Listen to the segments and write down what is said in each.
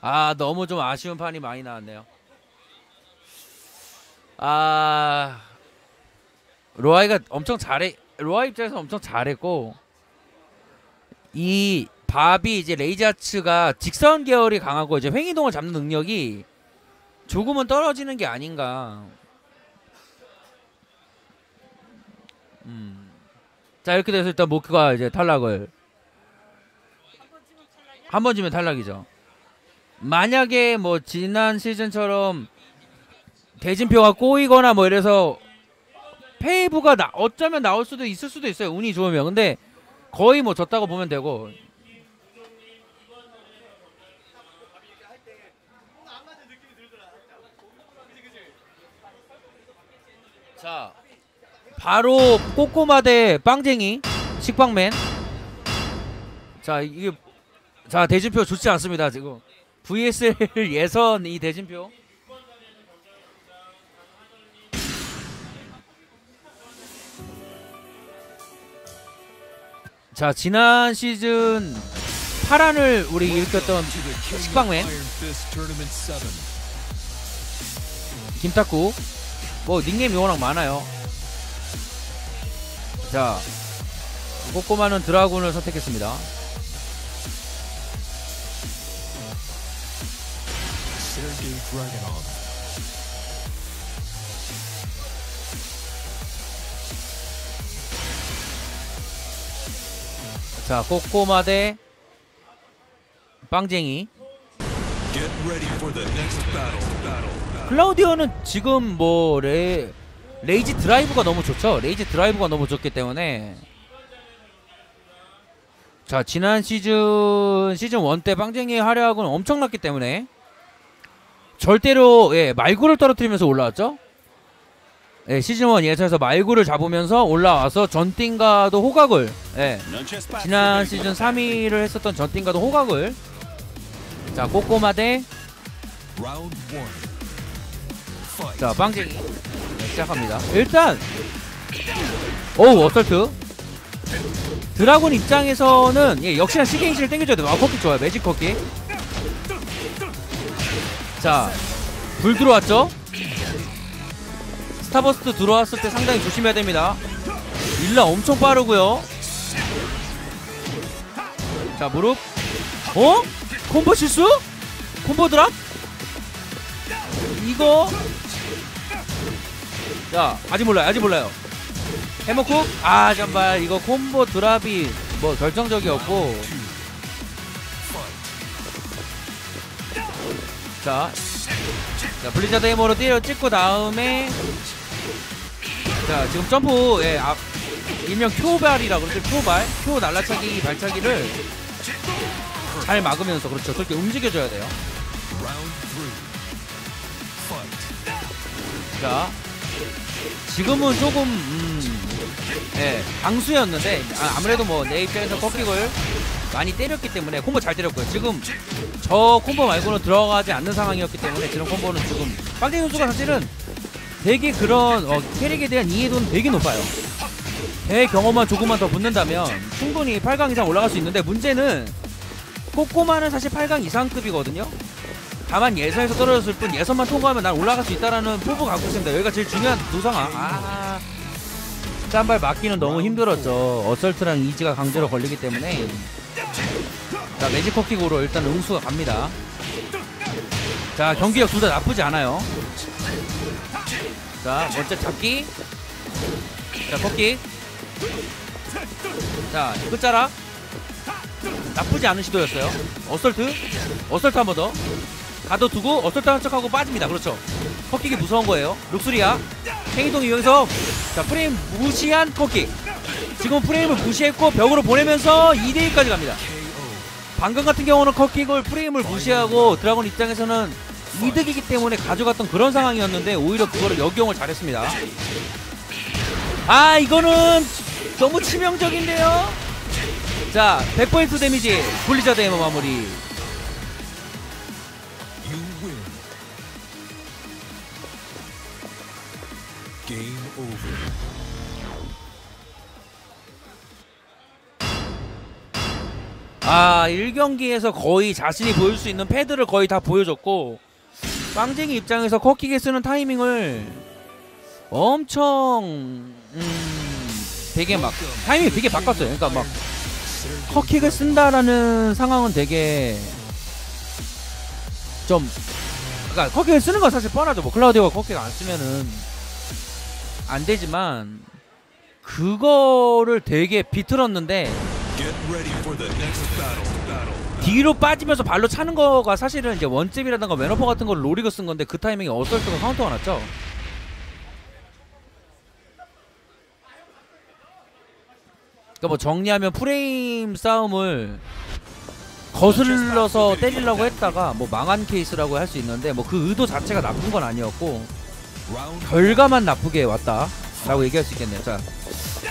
아 너무 좀 아쉬운 판이 많이 나왔네요. 아 로아이가 엄청 잘해. 로아 입장에서 엄청 잘했고 이 밥이 이제 레이자츠가 직선 계열이 강하고 이제 횡이동을 잡는 능력이 조금은 떨어지는 게 아닌가. 음. 자 이렇게 돼서 일단 모크가 이제 탈락을 한 번 지면 탈락이죠. 만약에 뭐 지난 시즌처럼 대진표가 꼬이거나 뭐 이래서 페이브가 나, 어쩌면 나올 수도 있을 수도 있어요. 운이 좋으면. 근데 거의 뭐 졌다고 보면 되고. 자, 바로 꼬꼬마 대 빵쟁이 식빵맨. 자, 이게 자 대진표 좋지 않습니다 지금. VSL 예선 이 대진표. 자 지난 시즌 파란을 우리 일으켰던 식빵맨. 김탁구. 뭐 닉네임이 워낙 많아요. 자 꼬꼬마는 드라군을 선택했습니다 Sergey Dragunov. 자 꼬꼬마 대 빵쟁이 Get ready for the next battle. Battle. 클라우디오는 지금 뭐 레, Rage Drive가 너무 좋죠. Rage Drive가 너무 좋기 때문에 자 지난 시즌 시즌 1 때 빵쟁이의 활약은 엄청났기 때문에 절대로 예, 말구를 떨어뜨리면서 올라왔죠. 예, 시즌 1 예선에서 말구를 잡으면서 올라와서 전띵과도 호각을 예, 지난 시즌 3위를 했었던 전띵과도 호각을. 자 꼬꼬마 대. 자 빵쟁이 네, 시작합니다. 일단 오우 어설트. 드라군 입장에서는 예, 역시나 시게인시를 땡겨줘야 돼요. 아 커키 좋아요. 매직 커키 자 불 들어왔죠? 스타버스트 들어왔을 때 상당히 조심해야 됩니다. 일라 엄청 빠르고요. 자 무릎. 어? 콤보 실수? 콤보 드랍? 이거? 자 아직 몰라요 아직 몰라요. 해먹고 아 잠발 이거 콤보 드랍이 뭐 결정적이었고 자, 자 블리자드 해머로 때려 찍고 다음에 자 지금 점프 예, 앞 일명 큐발이라고 그러죠 큐발 큐 날라차기 발차기를 잘 막으면서 그렇죠 그렇게 움직여줘야 돼요. 자 지금은 조금 음, 예, 강수였는데 아, 아무래도 뭐 내 입장에서 꺾기을 많이 때렸기 때문에 콤보 잘 때렸고요. 지금 저 콤보 말고는 들어가지 않는 상황이었기 때문에 지금 콤보는 지금 빵댕이 선수가 사실은 되게 그런 어, 캐릭에 대한 이해도는 되게 높아요. 대 경험만 조금만 더 붙는다면 충분히 8강 이상 올라갈 수 있는데 문제는 꼬꼬마는 사실 8강 이상급이거든요. 다만 예선에서 떨어졌을 뿐 예선만 통과하면 난 올라갈 수 있다라는 포부 갖고 있습니다. 여기가 제일 중요한 두 상황. 아, 짠발 맞기는 너무 힘들었죠. 어설트랑 이지가 강제로 걸리기 때문에. 자 매직 커킥으로 일단 응수가 갑니다. 자 경기력 둘 다 나쁘지 않아요. 자 먼저 잡기. 자 커킥. 자 끝자락. 나쁘지 않은 시도였어요. assault. assault 한 번 더. 가둬두고 assault 한 척하고 빠집니다. 그렇죠. 커킥이 무서운 거예요. 룩스리아 행이동 이용해서 자 프레임 무시한 커킥. 지금 프레임을 무시했고 벽으로 보내면서 2대1까지 갑니다. 방금 같은 경우는 커킥을 프레임을 무시하고 드라곤 입장에서는 이득이기 때문에 가져갔던 그런 상황이었는데 오히려 그거를 역용을 잘했습니다. 아 이거는 너무 치명적인데요. 자 100% 데미지 Blizzard Hammer 마무리. Game over. 아 1경기에서 거의 자신이 보일 수 있는 패드를 거의 다 보여줬고 빵쟁이 입장에서 커킥에 쓰는 타이밍을 엄청 음 되게 막 타이밍이 되게 바꿨어요. 그러니까 막 커킥을 쓴다라는 상황은 되게 좀 그러니까 커킥을 쓰는 건 사실 뻔하죠. 뭐 클라우디오가 커킥 안 쓰면은 안 되지만 그거를 되게 비틀었는데. 뒤로 빠지면서 발로 차는 거가 사실은 이제 원잽이라든가 왼어퍼 같은 걸 노리고 쓴 건데 그 타이밍에 assault가 카운터가 났죠. 그러니까 뭐 정리하면 프레임 싸움을 거슬러서 때리려고 했다가 뭐 망한 케이스라고 할 수 있는데 뭐 그 의도 자체가 나쁜 건 아니었고 결과만 나쁘게 왔다라고 얘기할 수 있겠네요. 자,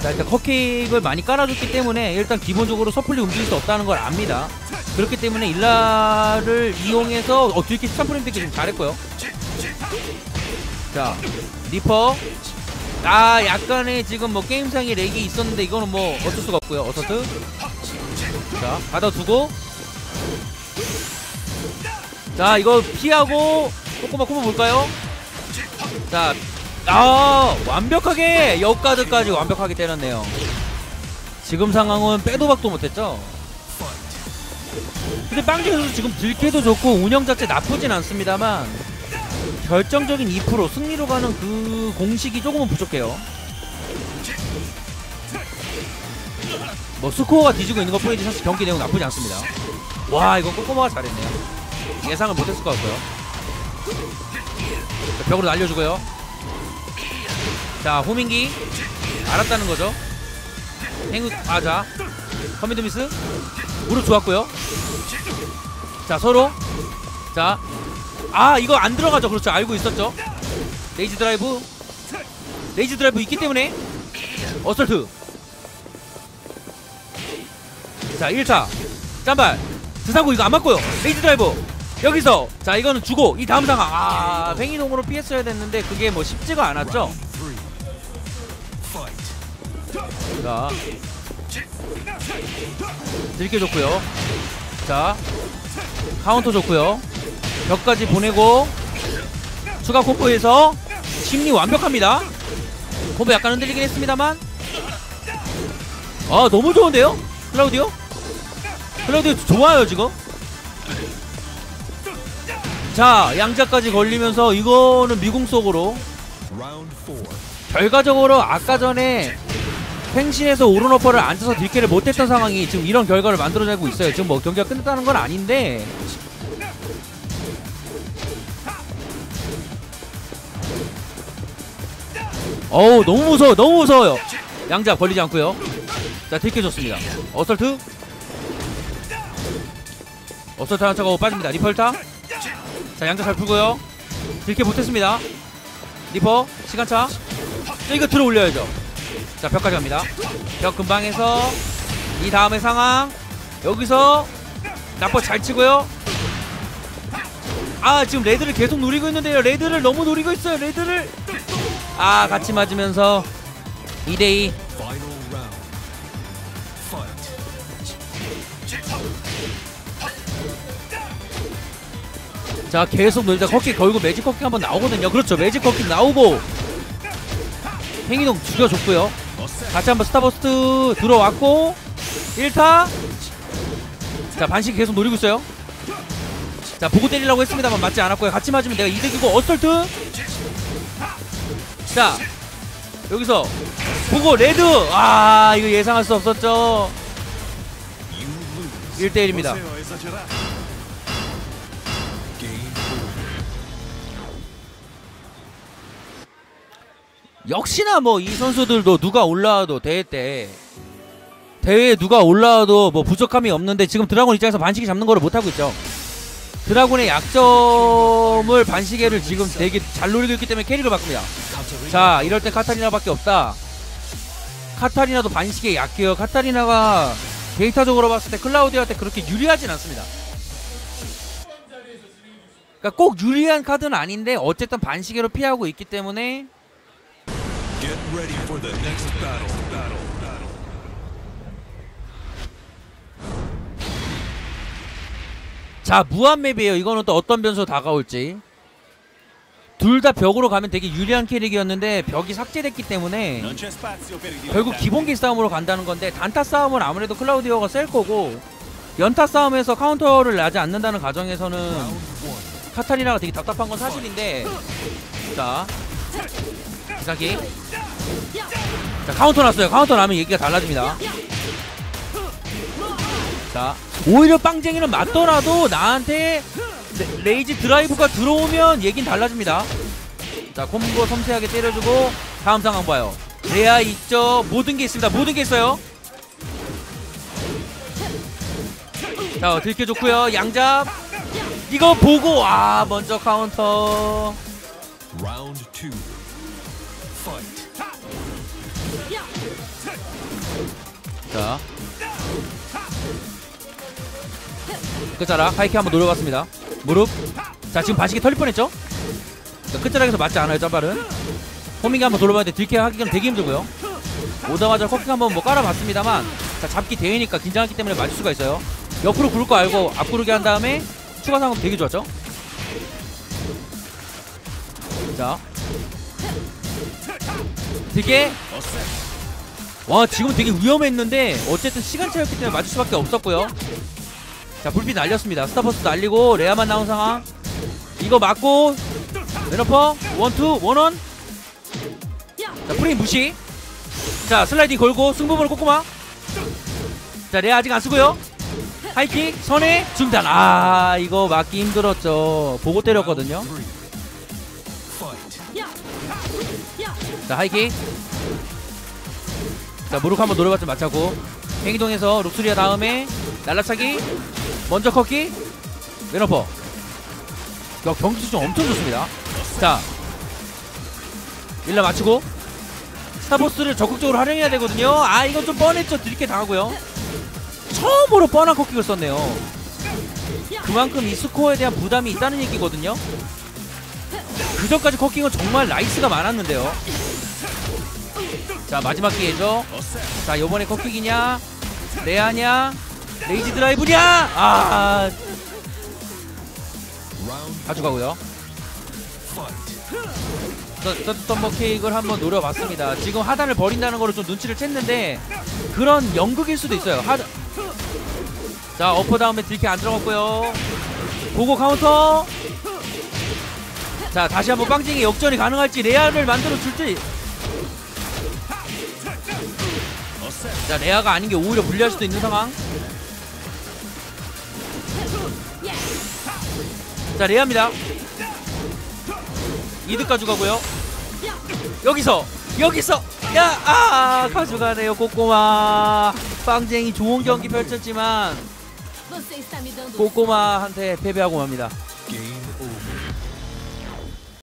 자 일단 cut kick을 많이 깔아줬기 때문에 일단 기본적으로 섣불리 움직일 수 없다는 걸 압니다. 그렇기 때문에 일라를 이용해서 어 뒤렇게 13프레임 되게 좀 잘했고요. 자, 리퍼. 아 약간의 지금 뭐 게임상의 lag이 있었는데 이거는 뭐 어쩔 수가 없고요. assault. 자, 가둬두고. 자, 이거 피하고 꼬꼬마 콤보 볼까요? 자, 아 완벽하게 역가드까지 완벽하게 때렸네요. 지금 상황은 빼도 박도 못했죠. 근데 빵지 선수 지금 들깨도 좋고 운영 자체 나쁘진 않습니다만 결정적인 2% 승리로 가는 그 공식이 조금은 부족해요. 뭐 스코어가 뒤지고 있는 것 뿐이지 사실 경기 내용 나쁘지 않습니다. 와 이거 꼬꼬마가 잘했네요. 예상을 못했을 것 같고요. 자, 벽으로 날려주고요. 자 호민기 알았다는 거죠. 행우 아자 커맨드 미스 무릎 좋았고요. 자 서로 자 아 이거 안 들어가죠. 그렇죠 알고 있었죠. 레이지 드라이브 레이지 드라이브 있기 때문에 어설트 자 1차 짬발 드상구 이거 안 맞고요. Rage Drive 여기서 자 이거는 주고 이 다음 상황. 아 횡이동으로 피했어야 됐는데 그게 뭐 쉽지가 않았죠. 자 딜캐 좋고요. 자 카운터 좋고요. 벽까지 보내고 추가 콤보에서 심리 완벽합니다. 콤보 약간 흔들리긴 했습니다만. 아 너무 좋은데요? 클라우디오? 클라우디오 좋아요 지금 자 양자까지 걸리면서 이거는 미궁 속으로. 결과적으로 아까 전에 펜신에서 오른어퍼를 앉아서 딜캐를 못했던 상황이 지금 이런 결과를 만들어내고 있어요. 지금 뭐 경기가 끝났다는 건 아닌데. 어우 너무 무서워 너무 무서워요. 양자 걸리지 않고요. 자 딜캐 좋습니다. 어설트? 어설트 한 차가 빠집니다. 리펄타 자 양자 잘 풀고요. 딜캐 못했습니다. 리퍼 시간차. 자 이거 들어 올려야죠. 자 벽까지 갑니다. 벽 근방에서 이 다음의 상황. 여기서 나퍼 잘 치고요. 아 지금 레드를 계속 노리고 있는데요. 레드를 너무 노리고 있어요. 레드를. 아 같이 맞으면서 2대2 Final round. Fight. 자 계속 놀다 컷킥 결국 매직 컷킥 한번 나오거든요. 그렇죠. 매직 컷킥 나오고 횡이동 죽여줬고요. 같이 한번 Starburst 들어왔고 1타! 자 반씩 계속 노리고 있어요. 자 보고 때리려고 했습니다만 맞지 않았고요. 같이 맞으면 내가 이득이고 어설트! 자 여기서 보고 레드! 아 이거 예상할 수 없었죠. You lose. 1대1입니다 역시나 뭐 이 선수들도 누가 올라와도 대회 때 대회에 누가 올라와도 뭐 부족함이 없는데 지금 드라곤 입장에서 반시계 잡는 거를 못 하고 있죠. 드라곤의 약점을 반시계를 지금 되게 잘 노리고 있기 때문에 캐리를 바꿉니다. 자 이럴 때 카타리나밖에 없다. 카타리나도 반시계 약해요. 카타리나가 데이터적으로 봤을 때 클라우디한테 그렇게 유리하진 않습니다. 그러니까 꼭 유리한 카드는 아닌데 어쨌든 반시계로 피하고 있기 때문에 ready for the next battle. Battle. Battle. 자 무한 맵이에요. 이거는 또 어떤 변수 다가올지. 둘 다 벽으로 가면 되게 유리한 캐릭이었는데 벽이 삭제됐기 때문에 결국. 기본기 싸움으로 간다는 건데 단타 싸움은 아무래도 클라우디오가 셀 거고 연타 싸움에서 카운터를 나지 않는다는 가정에서는 카타리나가 되게 답답한 건 사실인데 자 기사기 자 카운터 났어요. 카운터 나면 얘기가 달라집니다. 자 오히려 빵쟁이는 맞더라도 나한테 레- Rage Drive가 들어오면 얘긴 달라집니다. 자 콤보 섬세하게 때려주고 다음 상황 봐요. 레아 있죠? 모든 게 있습니다. 모든 게 있어요. 자 어, 딜캐 좋고요. 양잡. 이거 보고 아 먼저 카운터. Round two. Fight. 자. 끝자락. 하이킥 한번 노려봤습니다. 무릎. 자 지금 바식이 털릴 뻔했죠? 자, 끝자락에서 맞지 않아요 짬발은 homing이 한번 돌려봤는데 딜캐 하기는 되게 힘들고요. 오자마자 컷킥 한번 뭐 깔아봤습니다만 자 잡기 대회니까 긴장했기 때문에 맞을 수가 있어요. 옆으로 굴거 알고 앞구르기 한 다음에 추가 상황 되게 좋았죠? 자 딜캐 와 지금 되게 위험했는데 어쨌든 시간 차였기 때문에 맞을 수밖에 없었고요. 자 불빛 날렸습니다. Starburst 날리고 레아만 나온 상황. 이거 맞고 왼어퍼 원투 원원. 자 프레임 무시. 자 슬라이딩 걸고 승부분을 꼬꼬마. 자 레아 아직 안 쓰고요. 하이킥 선에 중단. 아 이거 맞기 힘들었죠. 보고 때렸거든요 자 하이킥. 자 무릎 한번 노려봤지 맞차고. 행동에서 룩스리아 다음에 날라차기. 먼저 컷기. 왼어퍼. 야, 경기 수준 엄청 좋습니다. 자 일라 맞추고. Starburst를 적극적으로 활용해야 되거든요. 아 이건 좀 뻔했죠. 딜캐 당하고요. 처음으로 뻔한 컷킥을 썼네요. 그만큼 이 스코어에 대한 부담이 있다는 얘기거든요. 그 전까지 컷킥은 정말 나이스가 많았는데요 자 마지막 기회죠. 자 요번에 컷킥이냐? 레아냐 Rage Drive냐? 아. 가져가고요. 더 덤버 케이크를 한번 노려봤습니다. 지금 하단을 버린다는 거를 좀 눈치를 챘는데 그런 연극일 수도 있어요. 하단. 자 어퍼 다음에 딜캐 안 들어갔고요. 보고 카운터. 자 다시 한번 빵징이 역전이 가능할지 레아를 만들어 줄지 자 레아가 아닌 게 오히려 불리할 수도 있는 상황. 자 레아입니다. 이득 가져가고요. 여기서 여기서 야 아 가져가네요 꼬꼬마. 빵쟁이 좋은 경기 펼쳤지만 꼬꼬마한테 패배하고 맙니다.